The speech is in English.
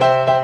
Bye.